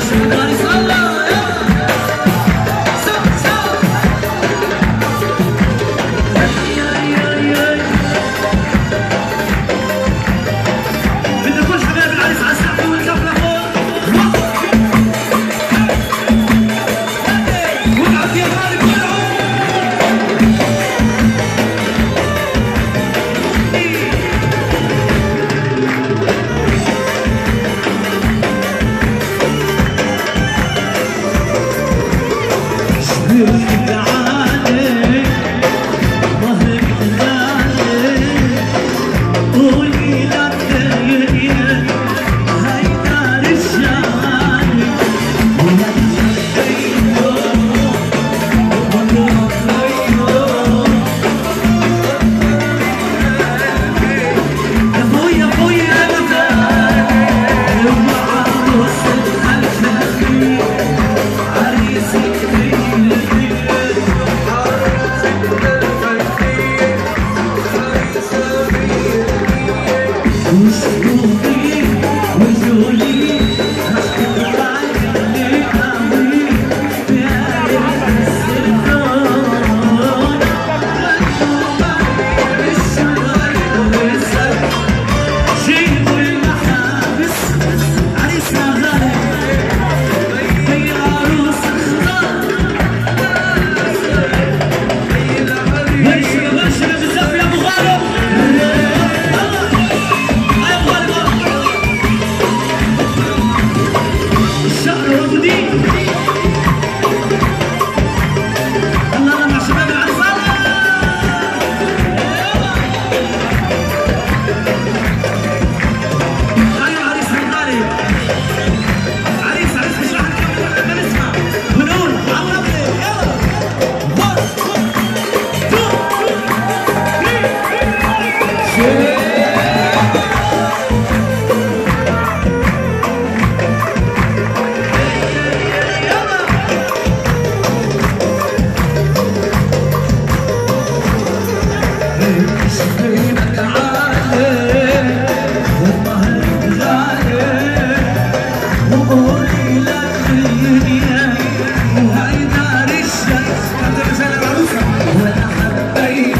Somebody, somebody. كتير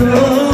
Oh.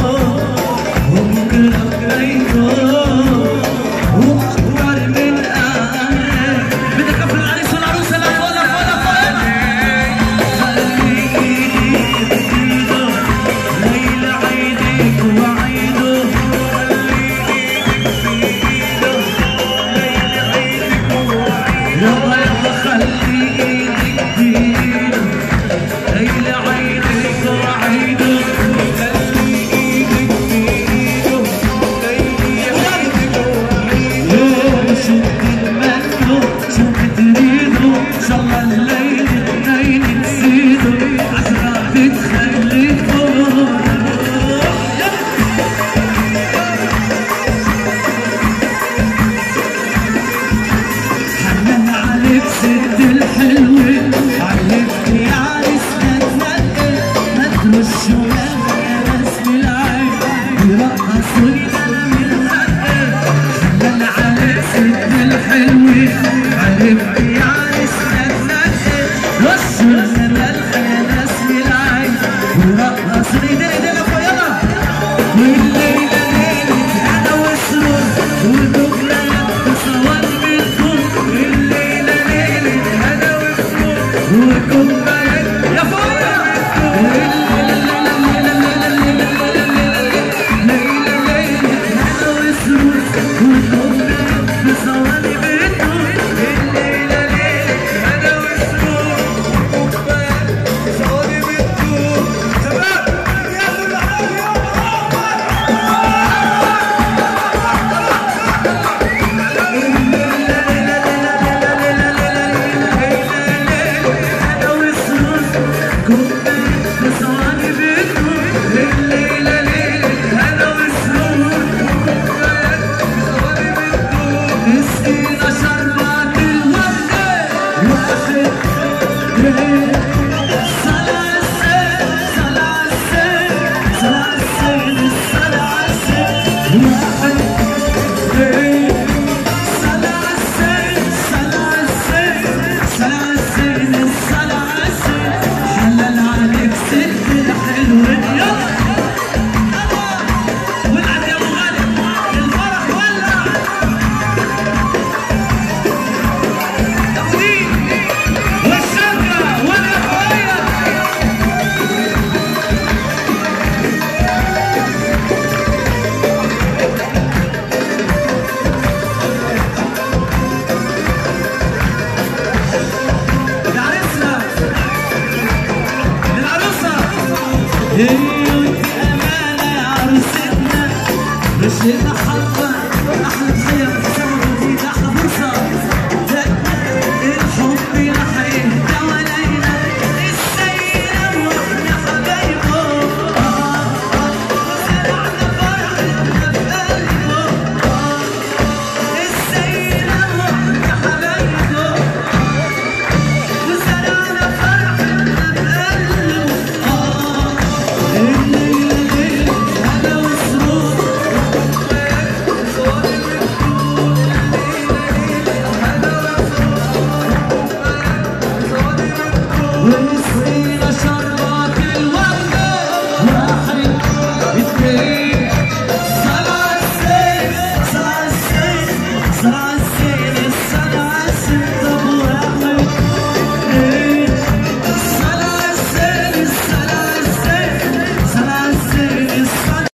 go.